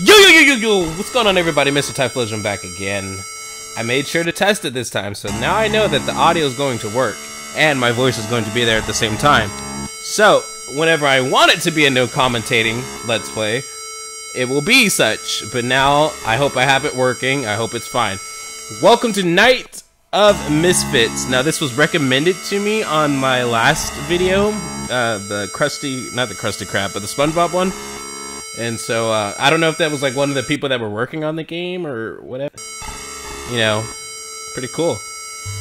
Yo, yo, yo, yo, yo! What's going on, everybody? Mr. Typhlosion back again. I made sure to test it this time, so now I know that the audio is going to work, and my voice is going to be there at the same time. So, whenever I want it to be a no commentating Let's Play, it will be such. But now, I hope I have it working. I hope it's fine. Welcome to Night of Misfits. Now, this was recommended to me on my last video, uh, the Krusty, not the Krusty Krab, but the SpongeBob one. And so, uh, I don't know if that was like one of the people that were working on the game or whatever. You know, pretty cool.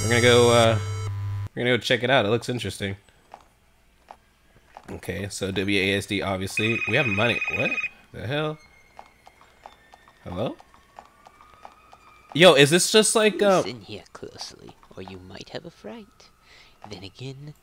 We're gonna go, uh, we're gonna go check it out. It looks interesting. Okay, so WASD, obviously. We have money. What the hell? Hello? Yo, is this just like, uh... Listen here closely, or you might have a fright. Then again,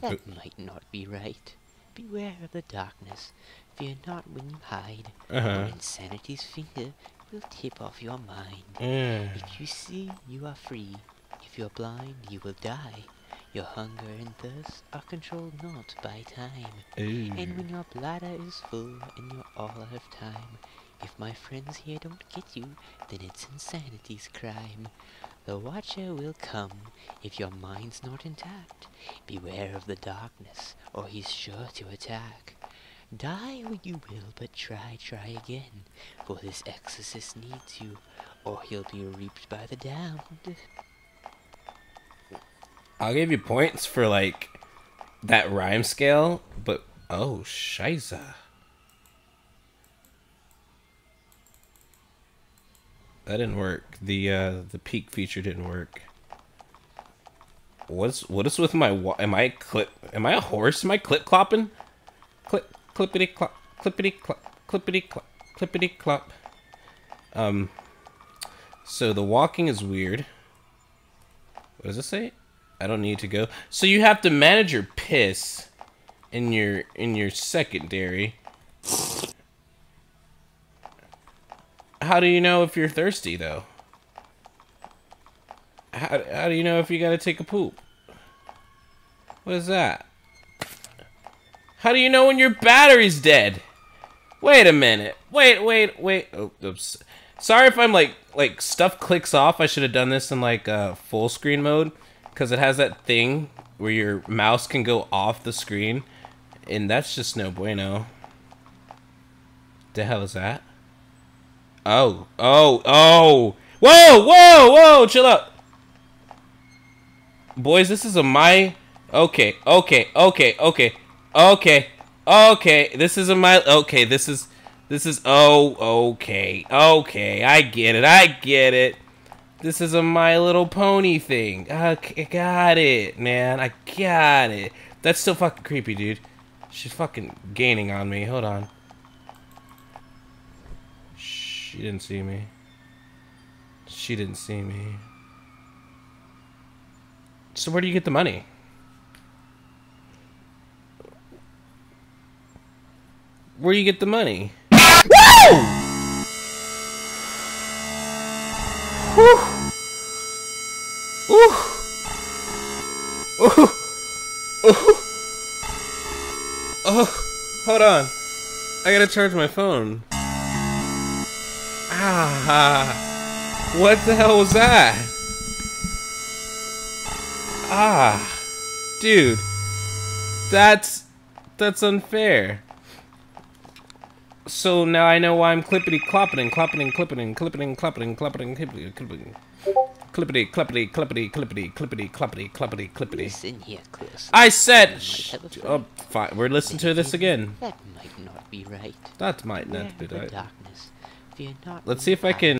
that might not be right. Beware of the darkness. Fear not when you hide, Uh-huh. or insanity's finger will tip off your mind. Mm. If you see, you are free. If you're blind, you will die. Your hunger and thirst are controlled not by time. Ooh. And when your bladder is full and you're all out of time, if my friends here don't get you, then it's insanity's crime. The Watcher will come if your mind's not intact. Beware of the darkness, or he's sure to attack. Die when you will, but try, try again, for this exorcist needs you, or he'll be reaped by the damned. I'll give you points for like that rhyme scale, but oh shiza. That didn't work. The uh the peek feature didn't work. What's what is with my am I clip am I a horse? Am I clip clopping? Clip clippity clop clippity clop clippity clop clippity clop. Um so the walking is weird. What does it say? I don't need to go. So you have to manage your piss in your in your secondary. How do you know if you're thirsty though? How, how do you know if you gotta take a poop? What is that? How do you know when your battery's dead? Wait a minute. Wait, wait, wait. Oh, oops. Sorry if I'm like like stuff clicks off. I should have done this in like uh, full screen mode because it has that thing where your mouse can go off the screen, and that's just no bueno. The hell is that? Oh, oh, oh! Whoa, whoa, whoa! Chill out, boys. This is a my. Okay, okay, okay, okay, okay, okay. This is a my. Okay, this is. This is. Oh, okay, okay. I get it. I get it. This is a My Little Pony thing. Okay, got it, man. I got it. That's still fucking creepy, dude. She's fucking gaining on me. Hold on. She didn't see me. She didn't see me. So where do you get the money? Where do you get the money? Ooh. Oh, hold on. I gotta charge my phone. Ah, what the hell was that? Ah, dude, that's that's unfair. So now I know why I'm clippity clopping and clopping and clipping and clipping and clopping and clopping and clippity clippity. Clippity clippity clippity clippity clippity clippity clippity clippity. Listen here closely. I said. You might Sh- have a fright. oh, fine. We're listening to this again. That might not be right. That might not be right. Let's see if I can